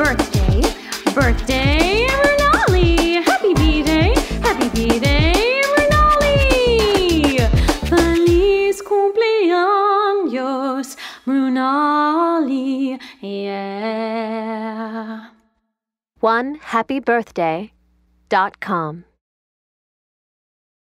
birthday, birthday, Renali. Happy B-Day, happy B-Day, Renali. Feliz cumpleaños, Renali. Yeah. One happy birthday dot com.